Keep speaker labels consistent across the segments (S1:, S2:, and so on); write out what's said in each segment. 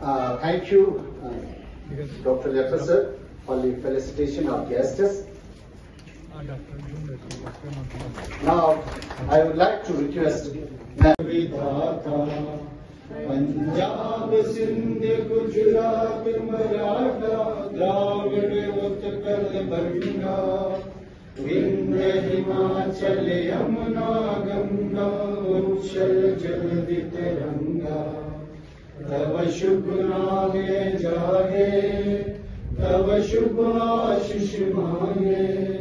S1: Uh, thank you, uh, Dr. Jefferson, for the felicitation of guests. Now, I would like to request
S2: Punjab Sindh Gujarat Maratha Dravid Utkal बंगा विंध्य हिमाचल यमुना गंगा उच्छल जलधि तिरंगा तव शुभ नामे जागे तव शुभ आशीष मांगे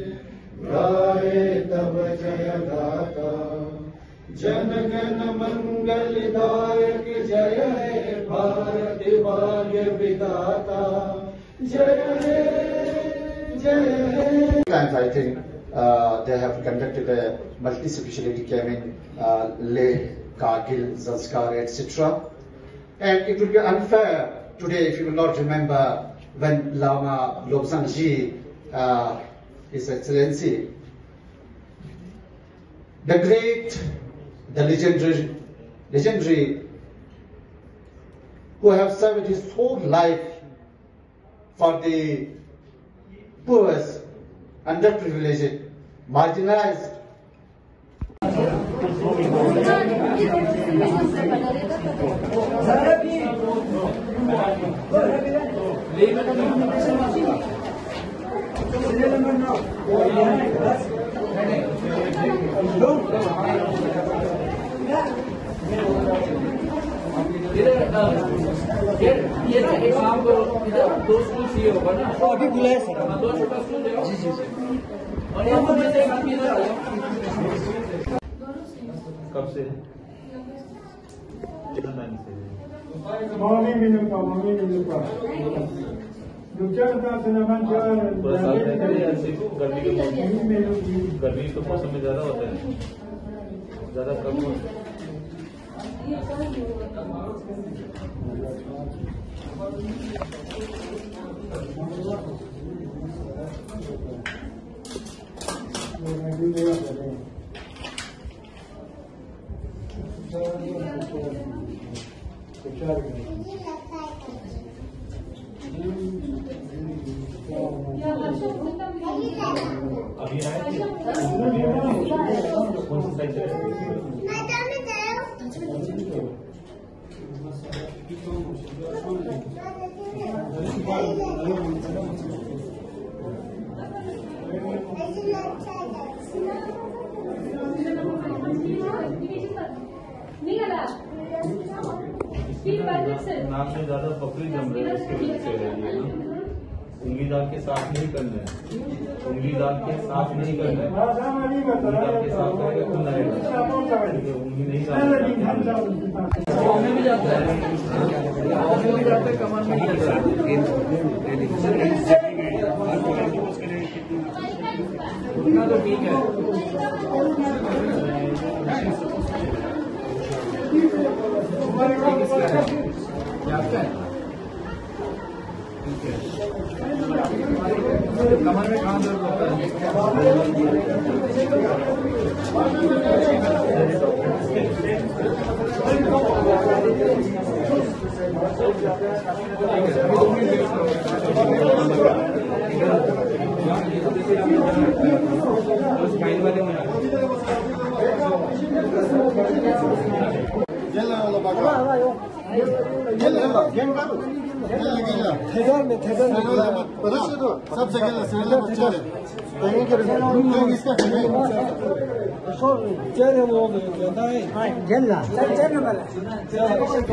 S2: जन गण मंगल दायक जय हे भारत भाग्य विदाता जय हे जय हे
S1: I think uh, they have conducted a multi-speciality camp in uh, Leh, Kargil, Zanskar, etc. And it would be unfair today if you will not remember when Lama Lobsang Ji, uh, His Excellency, the great, the legendary, legendary, who have served his whole life for the poorest, underprivileged, marginalized.
S3: ये ना एक काम करो इधर दो school होगा ना अभी बुलाया सर दो छोटा स्कूल जी जी और यहाँ पर जैसे एक आदमी इधर आ
S4: कब से? ऐसे को गर्मी के मौसम. गर्मी के मौसम में ज़्यादा होता है। ज़्यादा कम होता है। अभी आए थे कौन सी साइड से
S5: निघाला स्पीड बाजूक सर
S4: नाक में ज़्यादा पपड़ी जम रहा है उंगली दाल के साथ नहीं करना है। उंगली दाल के साथ नहीं करना है। उंगली तो नहीं डालनी
S3: तो ठीक है कमर में कहाँ दर्द सबसे खेला श्रीलंका बच्चा है कहीं के लोग इसका खेले चल हम लोग चल चल
S2: चल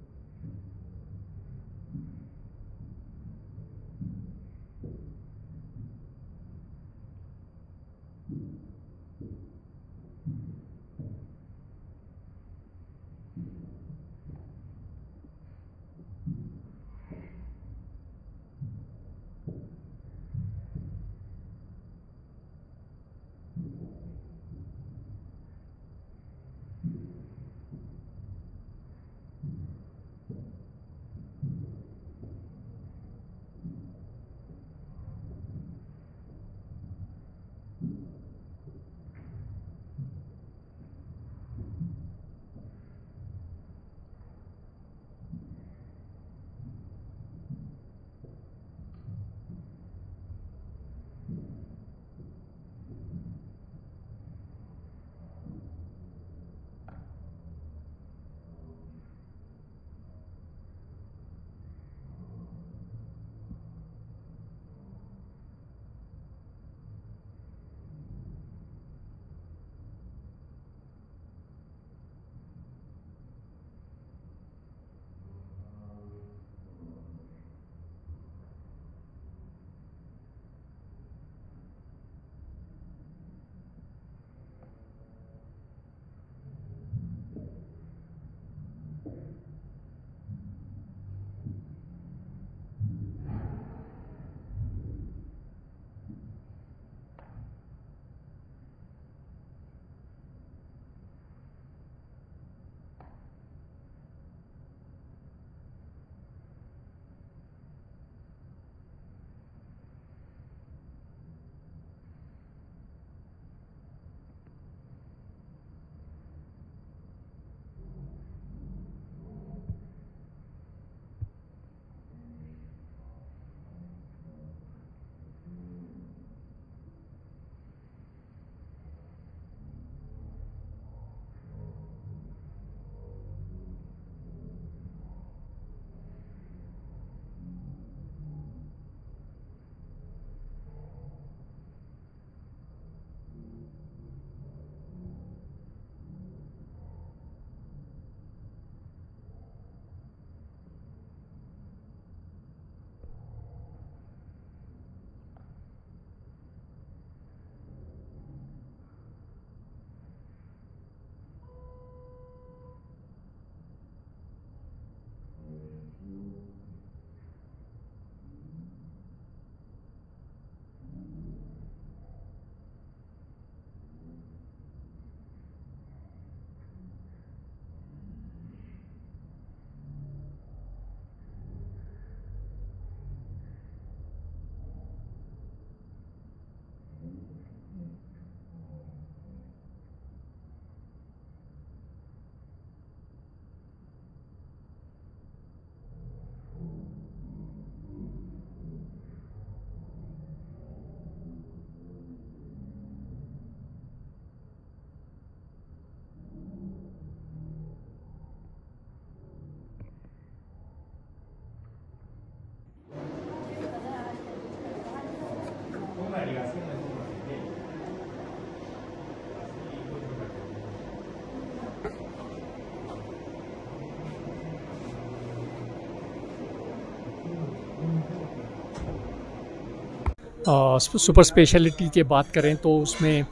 S6: सुपर स्पेशलिटी की बात करें तो उसमें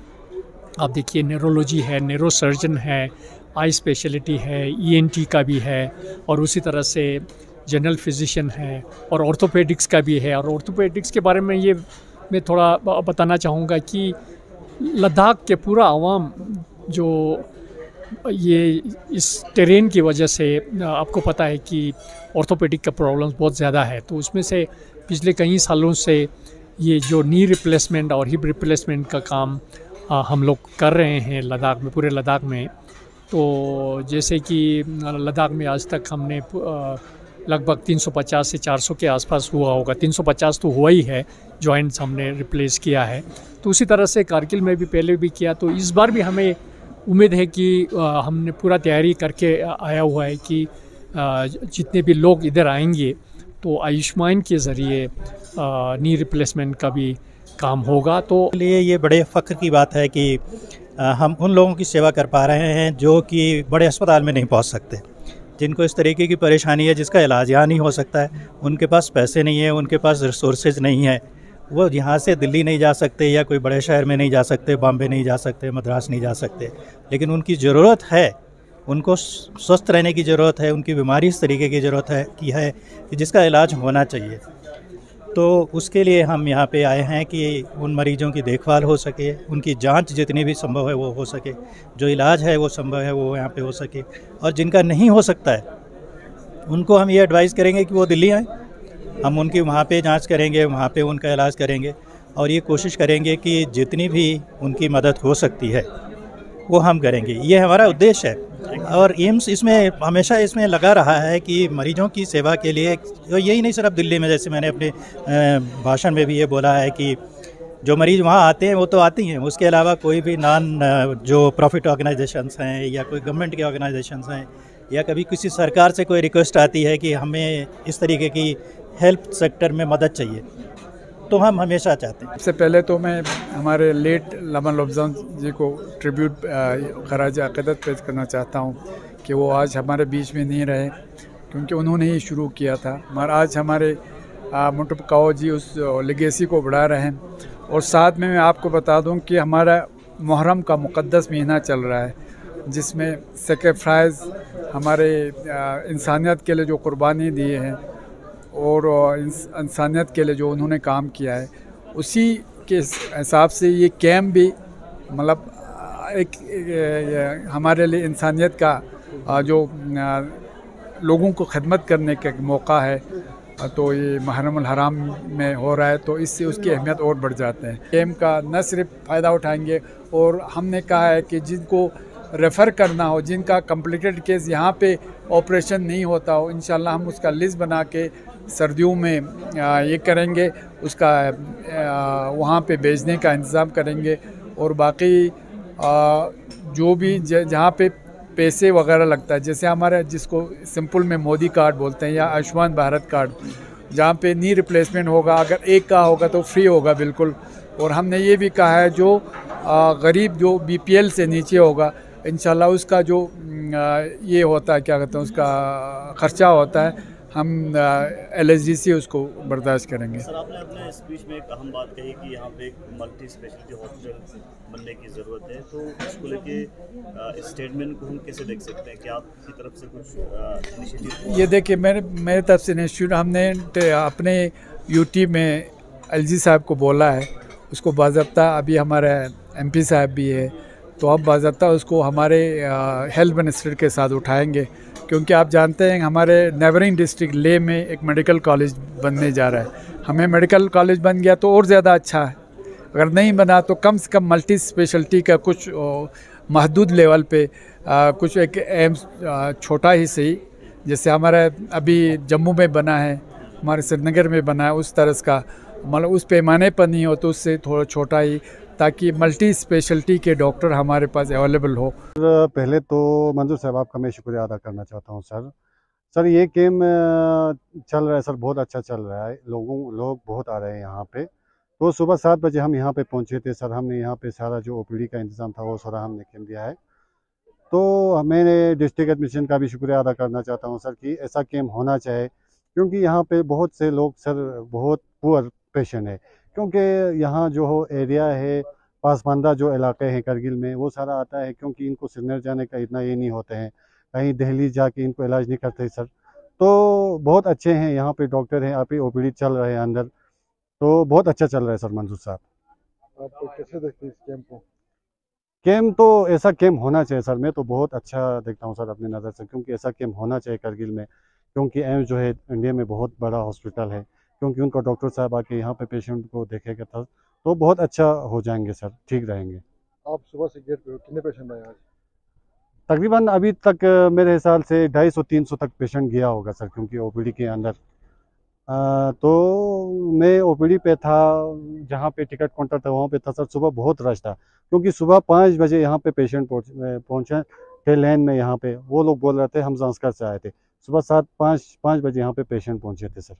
S6: आप देखिए न्यूरोलॉजी है नेरो सर्जन है आई स्पेशलिटी है ईएनटी का भी है और उसी तरह से जनरल फिजिशियन है और ऑर्थोपेडिक्स का भी है और ऑर्थोपेडिक्स के बारे में ये मैं थोड़ा बताना चाहूँगा कि लद्दाख के पूरा आवाम जो ये इस टेरेन की वजह से आपको पता है कि ऑर्थोपेडिक का प्रॉब्लम्स बहुत ज़्यादा है। तो उसमें से पिछले कई सालों से ये जो नी रिप्लेसमेंट और हिप रिप्लेसमेंट का काम आ, हम लोग कर रहे हैं लद्दाख में पूरे लद्दाख में। तो जैसे कि लद्दाख में आज तक हमने लगभग 350 से 400 के आसपास हुआ होगा। 350 तो हुआ ही है जॉइंट्स हमने रिप्लेस किया है। तो उसी तरह से कारगिल में भी पहले भी किया। तो इस बार भी हमें उम्मीद है कि हमने पूरा तैयारी करके आया हुआ है कि जितने भी लोग इधर आएँगे तो आयुष्मान के ज़रिए नी रिप्लेसमेंट का भी काम होगा। तो
S7: लिए ये बड़े फ़ख्र की बात है कि हम उन लोगों की सेवा कर पा रहे हैं जो कि बड़े अस्पताल में नहीं पहुँच सकते। जिनको इस तरीके की परेशानी है जिसका इलाज यहाँ नहीं हो सकता है, उनके पास पैसे नहीं है, उनके पास रिसोर्सेज नहीं है। वो यहाँ से दिल्ली नहीं जा सकते या कोई बड़े शहर में नहीं जा सकते, बॉम्बे नहीं जा सकते, मद्रास नहीं जा सकते। लेकिन उनकी ज़रूरत है उनको स्वस्थ रहने की ज़रूरत है, उनकी बीमारी इस तरीके की ज़रूरत है कि है कि जिसका इलाज होना चाहिए। तो उसके लिए हम यहाँ पे आए हैं कि उन मरीजों की देखभाल हो सके, उनकी जाँच जितनी भी संभव है वो हो सके, जो इलाज है वो संभव है वो यहाँ पे हो सके, और जिनका नहीं हो सकता है, उनको हम ये एडवाइस करेंगे कि वो दिल्ली आएँ। हम उनकी वहाँ पे जाँच करेंगे, वहाँ पे उनका इलाज करेंगे, और ये कोशिश करेंगे कि जितनी भी उनकी मदद हो सकती है, वो हम करेंगे। ये हमारा उद्देश्य है। और एम्स इसमें हमेशा इसमें लगा रहा है कि मरीजों की सेवा के लिए तो यही नहीं, सिर्फ़ दिल्ली में, जैसे मैंने अपने भाषण में भी ये बोला है कि जो मरीज़ वहाँ आते हैं, वो तो आती हैं उसके अलावा कोई भी नॉन जो प्रॉफिट ऑर्गेनाइजेशंस हैं या कोई गवर्नमेंट के ऑर्गेनाइजेशंस हैं या कभी किसी सरकार से कोई रिक्वेस्ट आती है कि हमें इस तरीके की हेल्थ सेक्टर में मदद चाहिए तो हम हमेशा चाहते हैं।
S8: सबसे पहले तो मैं हमारे लेट लमन लफ्जान जी को ट्रिब्यूट खराज अक़दत पेश करना चाहता हूँ कि वो आज हमारे बीच में नहीं रहे, क्योंकि उन्होंने ही शुरू किया था। मगर आज हमारे मुटब काओ जी उस लेगेसी को बढ़ा रहे हैं। और साथ में मैं आपको बता दूँ कि हमारा मुहर्रम का मुक़दस महीना चल रहा है, जिसमें सेक्रेफाइज हमारे इंसानियत के लिए जो कुर्बानी दिए हैं और इंसानियत के लिए जो उन्होंने काम किया है उसी के हिसाब से ये कैम्प भी मतलब एक, एक हमारे लिए इंसानियत का जो लोगों को खदमत करने का मौका है तो ये महरम हराम में हो रहा है तो इससे उसकी अहमियत और बढ़ जाते हैं। कैम्प का न सिर्फ़ फ़ायदा उठाएँगे और हमने कहा है कि जिनको रेफ़र करना हो जिनका कम्प्लीटेड केस यहाँ पे ऑपरेशन नहीं होता हो इन हम उसका लिस्ट बना के सर्दियों में ये करेंगे, उसका वहाँ पे भेजने का इंतज़ाम करेंगे और बाकी जो भी जहाँ पे पैसे वगैरह लगता है, जैसे हमारे जिसको सिंपल में मोदी कार्ड बोलते हैं या आयुष्मान भारत कार्ड, जहाँ पे नी रिप्लेसमेंट होगा, अगर एक का होगा तो फ्री होगा बिल्कुल। और हमने ये भी कहा है जो गरीब जो बीपीएल से नीचे होगा इन उसका जो ये होता है, क्या कहते हैं, उसका ख़र्चा होता है हम एल एस डी से उसको बर्दाश्त करेंगे।
S9: सर आपने अपने स्पीच में एक अहम बात कही कि यहाँ पे एक मल्टी स्पेशलिटी हॉस्पिटल बनने की ज़रूरत है तो इसको लेके स्टेटमेंट को हम कैसे देख सकते हैं? कि आपकी तरफ़ से कुछ इनिशिएटिव
S8: ये देखिए मेरे मेरे तरफ़ से इंस्टीट्यूट हमने अपने यूटी में एल जी साहब को बोला है उसको बाबा अभी हमारे एम साहब भी है तो अब बाबा उसको हमारे हेल्थ मिनिस्टर के साथ उठाएँगे। क्योंकि आप जानते हैं हमारे नेबरिंग डिस्ट्रिक्ट ले में एक मेडिकल कॉलेज बनने जा रहा है। हमें मेडिकल कॉलेज बन गया तो और ज़्यादा अच्छा है। अगर नहीं बना तो कम से कम मल्टी स्पेशलिटी का कुछ महदूद लेवल पे आ, कुछ एक एम्स छोटा ही सही जैसे हमारा अभी जम्मू में बना है हमारे श्रीनगर में बना है उस तरह का मतलब उस पैमाने पर नहीं हो तो उससे थोड़ा छोटा ही ताकि मल्टी स्पेशलिटी के डॉक्टर हमारे पास अवेलेबल हो।
S10: पहले तो मंजूर साहब, आपका मैं शुक्रिया अदा करना चाहता हूँ, सर। सर, ये गेम चल रहा है, सर, बहुत अच्छा चल रहा है। लोगों, लोग बहुत आ रहे हैं यहाँ पे। तो सुबह सात बजे हम यहाँ पे पहुँचे थे, सर, हमने यहाँ पे सारा जो ओपीडी का इंतज़ाम था, वो सारा हमने खेल दिया है। तो मैंने डिस्ट्रिक्ट एडमिशन का भी शुक्रिया अदा करना चाहता हूँ, सर, कि ऐसा गेम होना चाहिए, क्योंकि यहाँ पे बहुत से लोग, सर, बहुत पुअर पेशेंट है। क्योंकि यहाँ जो हो एरिया है पासमानदा जो इलाके हैं करगिल में वो सारा आता है क्योंकि इनको श्रीनगर जाने का इतना ये नहीं होते हैं। कहीं दिल्ली जाके इनको इलाज नहीं करते सर। तो बहुत अच्छे हैं यहाँ पे डॉक्टर हैं आप ही ओपीडी चल रहे हैं अंदर। तो बहुत अच्छा चल रहा है सर मंजूर साहब।
S2: आप कैसे देखते हैं इस कैंप को?
S10: कैम्प तो ऐसा कैम्प होना चाहिए सर। मैं तो बहुत अच्छा देखता हूँ सर अपनी नज़र से क्योंकि ऐसा कैम्प होना चाहिए करगिल में। क्योंकि एम्स जो है इंडिया में बहुत बड़ा हॉस्पिटल है। क्योंकि उनका डॉक्टर साहब आके यहाँ पे पेशेंट को देखेगा था तो बहुत अच्छा हो जाएँगे सर ठीक रहेंगे।
S2: आप सुबह से गेट पे कितने पेशेंट आए आज?
S10: तकरीबन अभी तक मेरे हिसाब से ढाई सौ तीन सौ तक पेशेंट गया होगा सर क्योंकि ओपीडी के अंदर। आ, तो मैं ओपीडी पे था जहाँ पे टिकट काउंटर था वहाँ पे था सर सुबह बहुत रश था क्योंकि सुबह पाँच बजे यहाँ पे पेशेंट पहुँचे थे लाइन में यहाँ पे वो लोग बोल रहे थे हम जांसकर से आए थे। सुबह सात पाँच पाँच बजे यहाँ पे पेशेंट पहुँचे थे सर.